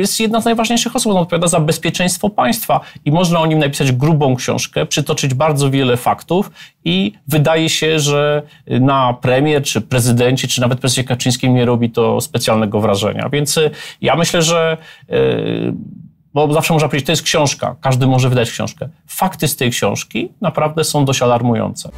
jest jedna z najważniejszych osób, on odpowiada za bezpieczeństwo państwa i można o nim napisać grubą książkę, przytoczyć bardzo wiele faktów i wydaje się, że na premier, czy prezydencie, czy nawet prezydencie Kaczyńskim nie robi to specjalnego wrażenia. Więc y, ja myślę, że y, bo zawsze można powiedzieć, to jest książka, każdy może wydać książkę. Fakty z tej książki naprawdę są dość alarmujące.